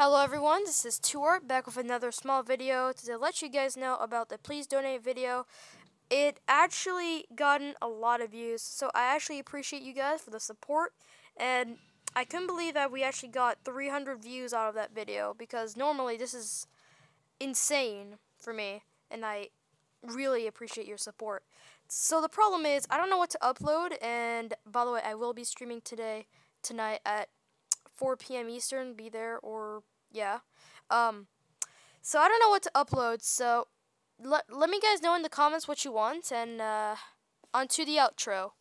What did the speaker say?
Hello everyone, this is 2Art back with another small video to let you guys know about the please donate video. It actually gotten a lot of views, so I actually appreciate you guys for the support and I couldn't believe that we actually got 300 views out of that video because normally this is insane for me and I really appreciate your support. So the problem is I don't know what to upload and by the way I will be streaming today tonight at 4 p.m. Eastern, be there or yeah. Um, so I don't know what to upload. So let let me guys know in the comments what you want, and uh, on to the outro.